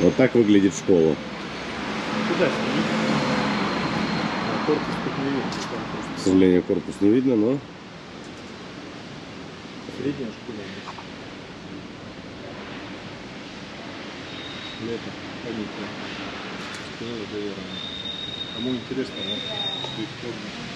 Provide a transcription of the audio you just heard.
Вот так выглядит школа. Куда Корпус не видно. К сожалению, корпус не видно, но... Средняя школа. Ну, Лето. Понятно. Школа, наверное. muy interesante. ¿no?